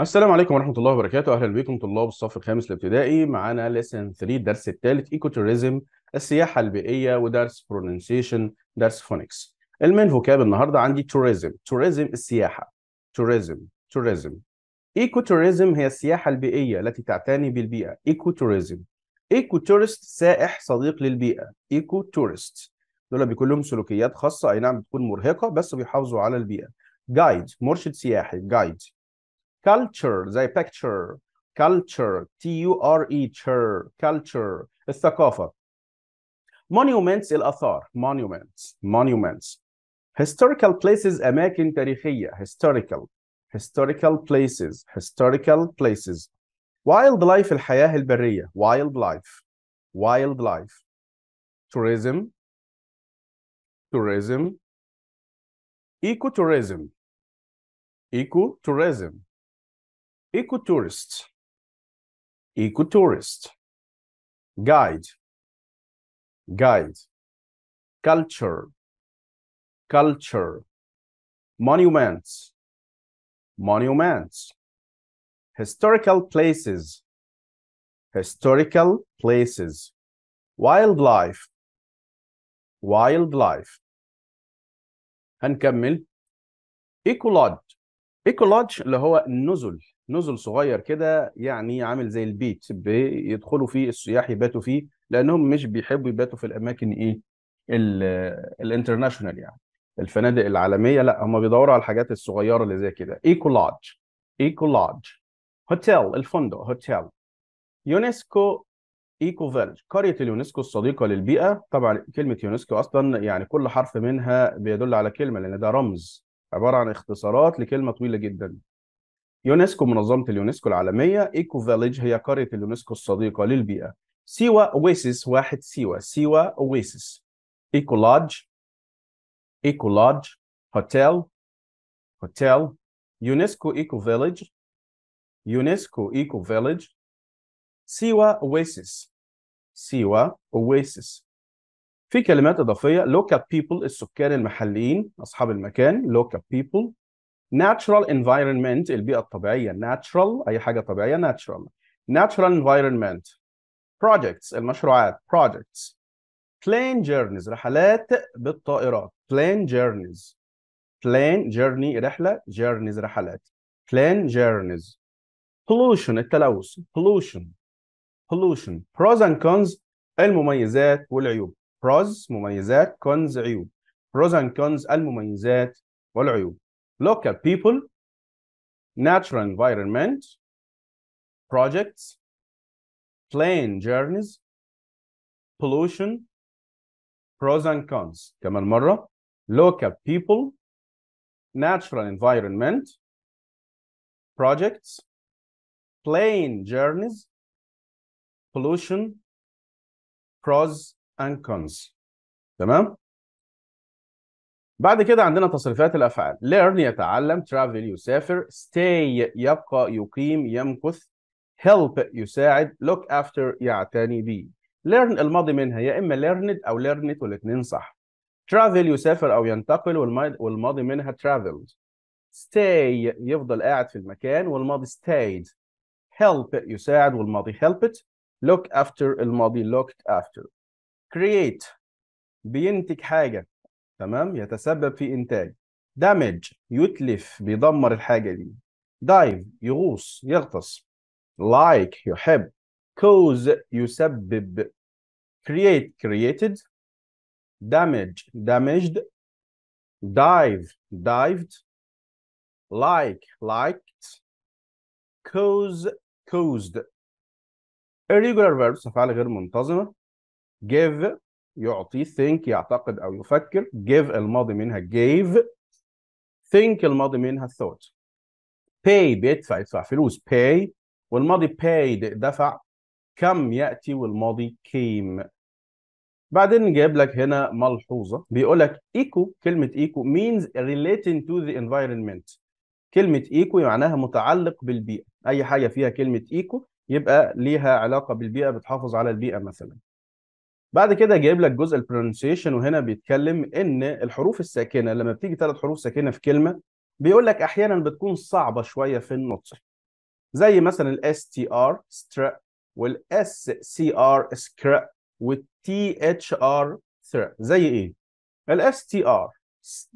السلام عليكم ورحمة الله وبركاته. أهلا بكم طلاب الصف الخامس الابتدائي. معانا lesson 3 الدرس الثالث ecotourism السياحة البيئية ودرس pronunciation درس phonics ال main vocab النهاردة عندي tourism tourism السياحة. tourism tourism ecotourism هي السياحة البيئية التي تعتني بالبيئة. ecotourism ecotourist سائح صديق للبيئة. ecotourist دول بيكون لهم سلوكيات خاصة. أي نعم بتكون مرهقة بس بيحافظوا على البيئة. جايد مرشد سياحي جايد culture زي picture culture T U R E chur culture الثقافة monuments الآثار monuments monuments historical places أماكن تاريخية historical historical places historical places wildlife الحياة البرية wildlife wildlife tourism tourism ecotourism ecotourism ecotourist ecotourist guide guide culture culture monuments monuments historical places historical places wildlife wildlife هنكمل ايكولوج ايكولوج اللي هو نزل نزل صغير كده يعني عامل زي البيت بيدخلوا فيه السياح يباتوا فيه لأنهم مش بيحبوا يباتوا في الأماكن إيه؟ ال international يعني الفنادق العالمية لأ هم بيدوروا على الحاجات الصغيرة اللي زي كده. ecolodge ecolodge هوتيل الفندق hotel. UNESCO eco village. قرية اليونسكو الصديقة للبيئة. طبعا كلمة يونسكو أصلا يعني كل حرف منها بيدل على كلمة لأن ده رمز. عبارة عن اختصارات لكلمة طويلة جدا. يونسكو منظمة اليونسكو العالمية eco village هي قرية اليونسكو الصديقة للبيئة. سيوا اويسيس واحد سيوا سيوا اويسيس ecolodge ecolodge hotel hotel UNESCO eco village UNESCO eco village Siwa Oasis Siwa Oasis في كلمات إضافية local people السكان المحليين أصحاب المكان local people natural environment البيئة الطبيعية natural أي حاجة طبيعية natural natural environment projects المشروعات projects plane journeys رحلات بالطائرات plane journeys plane journey رحلة journeys رحلات plane journeys pollution التلوث pollution pollution pros and cons المميزات والعيوب pros مميزات cons عيوب pros and cons المميزات والعيوب local people natural environment projects plane journeys pollution pros and cons كمان مرة local people natural environment projects plane journeys pollution pros and cons. تمام؟ بعد كده عندنا تصريفات الأفعال. Learn يتعلم. Travel يسافر. Stay يبقى يقيم يمكث. Help يساعد. Look after يعتني به learn الماضي منها يا إما learned أو learned والاثنين صح. Travel يسافر أو ينتقل. والماضي منها traveled stay يفضل قاعد في المكان. والماضي stayed. Help يساعد. والماضي helped. Look after الماضي looked after. Create بينتج حاجة تمام يتسبب في إنتاج damage يتلف بيدمر الحاجة دي dive يغوص يغطس like يحب cause يسبب create created damage damaged dive dived like liked cause caused irregular verbs أفعال غير منتظمة give يعطي think يعتقد أو يفكر give الماضي منها gave think الماضي منها thought. pay بيدفع يدفع فلوس pay والماضي paid دفع. كم يأتي والماضي came. بعدين جايب لك هنا ملحوظة بيقول لك eco كلمة eco means relating to the environment. كلمة eco معناها متعلق بالبيئة. أي حاجة فيها كلمة eco يبقى ليها علاقة بالبيئة بتحافظ على البيئة مثلا. بعد كده جايب لك جزء ال pronunciation وهنا بيتكلم إن الحروف الساكنة لما بتيجي ثلاث حروف ساكنة في كلمة بيقول لك أحيانا بتكون صعبة شوية في النطق. زي مثلا ال S T R str وال S C R scr وال T H R thr زي إيه؟ ال S T R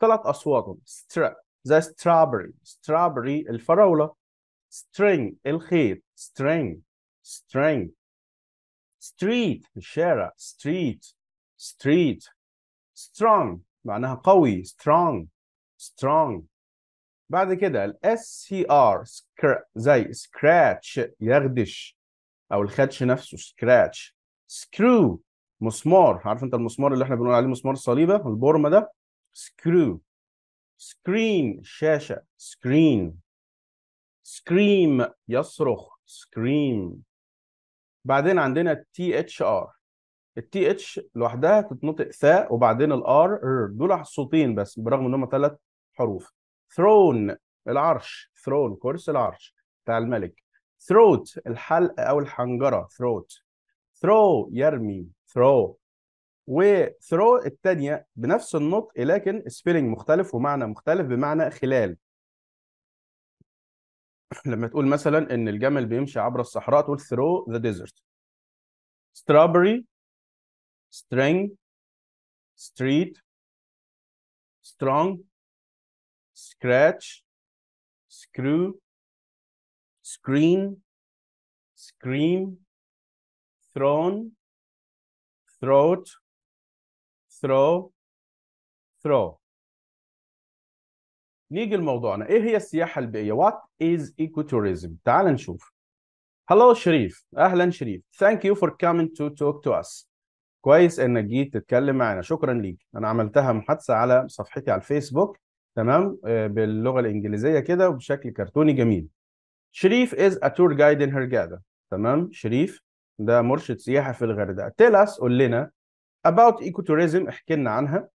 ثلاث اصواتهم str زي strawberry strawberry الفراولة string الخيط string string. Street الشارع. Street street. Strong معناها قوي. Strong strong. بعد كده ال SCR scr زي scratch يخدش. أو الخدش نفسه scratch. Screw مسمار. عارف أنت المسمار اللي إحنا بنقول عليه؟ مسمار الصليبة البورمه ده؟ Screw. Screen الشاشه screen. Scream يصرخ. Scream. بعدين عندنا ال T H R ال T H لوحدها تتنطق ثاء وبعدين ال R دول الصوتين بس برغم إن هم ثلاث حروف. throne العرش. throne كرسي العرش بتاع الملك. throat الحلق أو الحنجرة. throat throw يرمي. throw وثرو الثانية بنفس النطق لكن سبيلنج مختلف ومعنى مختلف بمعنى خلال. لما تقول مثلا ان الجمل بيمشي عبر الصحراء تقول through the desert strawberry string street strong scratch screw screen scream thrown throat throw throw نيجي لموضوعنا. إيه هي السياحة البيئية؟ What is ecotourism تعال نشوف. Hello شريف. أهلا شريف. Thank you for coming to talk to us. كويس انك جيت تتكلم معنا. شكرا ليك. أنا عملتها محادثة على صفحتي على الفيسبوك. تمام؟ آه، باللغة الإنجليزية كده وبشكل كرتوني جميل. شريف is a tour guide in Hurghada تمام؟ شريف ده مرشد سياحة في الغردقة. Tell us قول لنا about ecotourism. احكي لنا عنها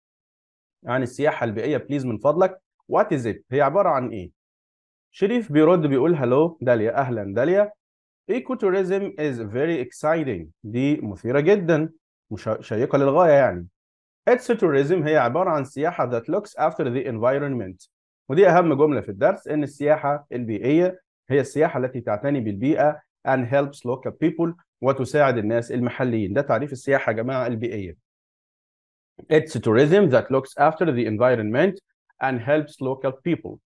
عن السياحة البيئية. please من فضلك. what is it هي عبارة عن إيه؟ شريف بيرد بيقول hello داليا أهلا. داليا ecotourism is very exciting دي مثيرة جدا شيقه للغاية يعني. It's tourism هي عبارة عن سياحة that looks after the environment. ودي أهم جملة في الدرس إن السياحة البيئية هي السياحة التي تعتني بالبيئة and helps local people وتساعد الناس المحليين. ده تعريف السياحة يا جماعة البيئية. It's tourism that looks after the environment and helps local people.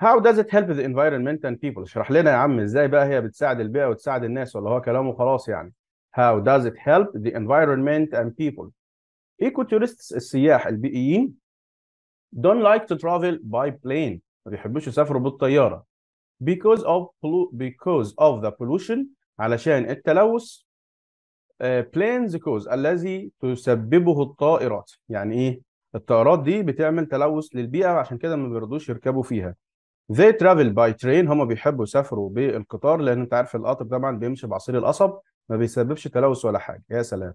How does it help the environment and people? اشرح لنا يا عم إزاي بقى هي بتساعد البيئة وتساعد الناس ولا هو كلامه خلاص يعني. How does it help the environment and people? Ecotourists السياح البيئيين don't like to travel by plane ما بيحبوش يسافروا بالطيارة because of because of the pollution علشان التلوث uh, planes cause الذي تسببه الطائرات يعني إيه الطائرات دي بتعمل تلوث للبيئة عشان كده ما بيرضوش يركبوا فيها. They travel by train هم بيحبوا يسافروا بالقطار لأن أنت عارف القطر طبعا بيمشي بعصير القصب ما بيسببش تلوث ولا حاجة. يا سلام.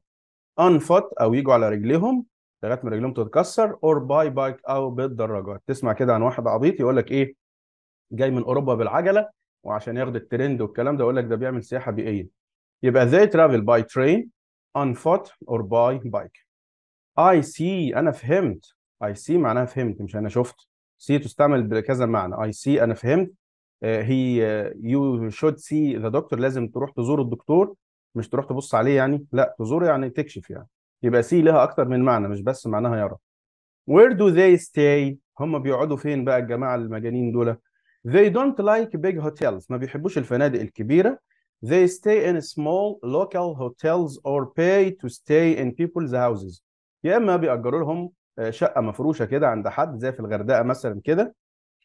on foot أو يجوا على رجليهم لغاية ما رجلهم تتكسر or by bike أو بالدراجات. تسمع كده عن واحد عبيط يقول لك إيه؟ جاي من أوروبا بالعجلة وعشان ياخد الترند والكلام ده يقول لك ده بيعمل سياحة بيئية. يبقى they travel by train on foot or by bike. I see. أنا فهمت. I see معناها فهمت مش أنا شفت. See تستعمل بكذا معنى. I see أنا فهمت. هي you should see the doctor. لازم تروح تزور الدكتور. مش تروح تبص عليه يعني. لا تزور يعني تكشف يعني. يبقى see لها أكتر من معنى مش بس معناها يرى. Where do they stay هم بيقعدوا فين بقى الجماعة المجانين دول؟ They don't like big hotels. ما بيحبوش الفنادق الكبيرة. They stay in small local hotels or pay to stay in people's houses. يا إما بيأجروا لهم شقة مفروشة كده عند حد زي في الغردقة مثلا كده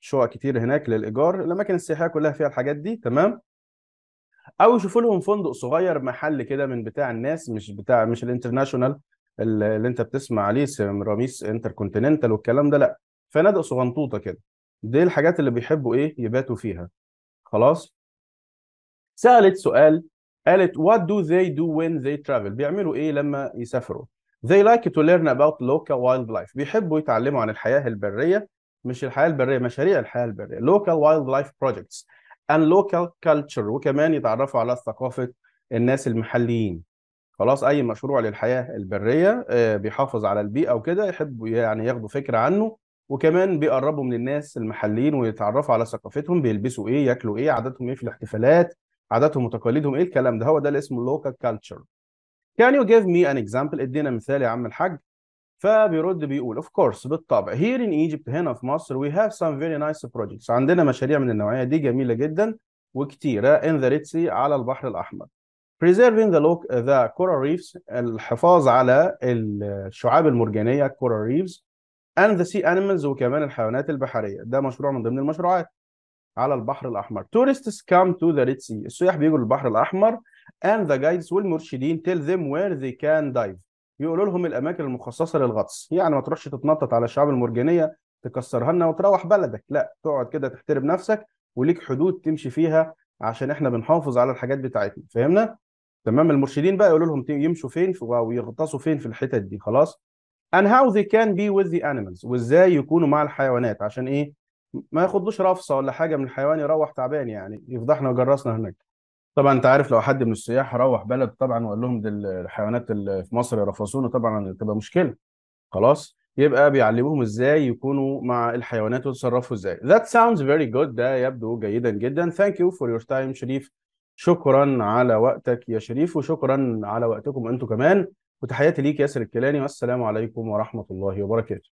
شقق كتير هناك للإيجار الأماكن السياحية كلها فيها الحاجات دي تمام؟ أو يشوفوا لهم فندق صغير محل كده من بتاع الناس مش بتاع مش ال international اللي أنت بتسمع عليه رمسيس انتركونتيننتال والكلام ده لأ فنادق صغنطوطة كده. دي الحاجات اللي بيحبوا إيه؟ يباتوا فيها. خلاص؟ سألت سؤال قالت what do they do when they travel بيعملوا إيه لما يسافروا؟ They like to learn about local wildlife. بيحبوا يتعلموا عن الحياة البرية مش الحياة البرية مشاريع الحياة البرية. Local wildlife projects and local culture. وكمان يتعرفوا على ثقافة الناس المحليين. خلاص أي مشروع للحياة البرية بيحافظ على البيئة وكده يحبوا يعني ياخدوا فكرة عنه. وكمان بيقربوا من الناس المحليين ويتعرفوا على ثقافتهم بيلبسوا إيه ياكلوا إيه عاداتهم إيه في الاحتفالات عاداتهم وتقاليدهم إيه الكلام ده. هو ده اللي اسمه local culture. Can you give me an example? ادينا مثال يا عم الحاج. فبيرد بيقول of course بالطبع. Here in Egypt هنا في مصر we have some very nice projects. عندنا مشاريع من النوعية دي جميلة جدا وكتيرة in the Red Sea على البحر الأحمر. Preserving the, loc the coral reefs الحفاظ على الشعاب المرجانية coral reefs and the sea animals وكمان الحيوانات البحرية. ده مشروع من ضمن المشروعات. على البحر الأحمر. Tourists come to the Red Sea. السياح بيجوا للبحر الأحمر and the guides والمرشدين tell them where they can dive. يقولوا لهم الأماكن المخصصة للغطس. يعني ما تروحش تتنطط على الشعاب المرجانية تكسرها لنا وتروح بلدك. لا تقعد كده تحترم نفسك وليك حدود تمشي فيها عشان إحنا بنحافظ على الحاجات بتاعتنا. فهمنا؟ تمام. المرشدين بقى يقولوا لهم يمشوا فين ويغطسوا فين في الحتت دي. خلاص؟ and how they can be with the animals. وإزاي يكونوا مع الحيوانات. عشان إيه؟ ما ياخدوش رفصه ولا حاجة من الحيوان يروح تعبان يعني. يفضحنا وجرسنا هناك. طبعا أنت عارف لو حد من السياح روح بلد طبعا وقال لهم دي الحيوانات اللي في مصر يرفصونا طبعا تبقى مشكلة. خلاص؟ يبقى بيعلموهم إزاي يكونوا مع الحيوانات ويتصرفوا إزاي. That sounds very good. ده يبدو جيدا جدا. Thank you for your time شريف. شكرا على وقتك يا شريف وشكرا على وقتكم أنتم كمان. وتحياتي ليك ياسر الكيلاني. والسلام عليكم ورحمة الله وبركاته.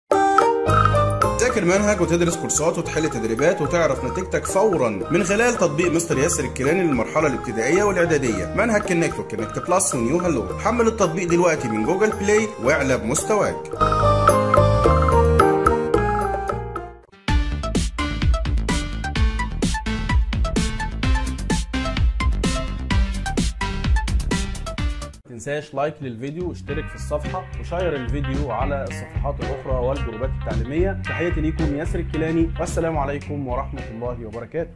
تذاكر منهج وتدرس كورسات وتحل تدريبات وتعرف نتيجتك فورا من خلال تطبيق مستر ياسر الكيلاني للمرحلة الابتدائية والإعدادية. منهج كونكت وكونكت بلس ونيو هلو حمل التطبيق دلوقتي من جوجل بلاي واعلى بمستواك. تنساش like للفيديو واشترك في الصفحة و share الفيديو على الصفحات الأخرى والجروبات التعليمية. تحياتي ليكم ياسر الكيلاني. والسلام عليكم ورحمة الله وبركاته.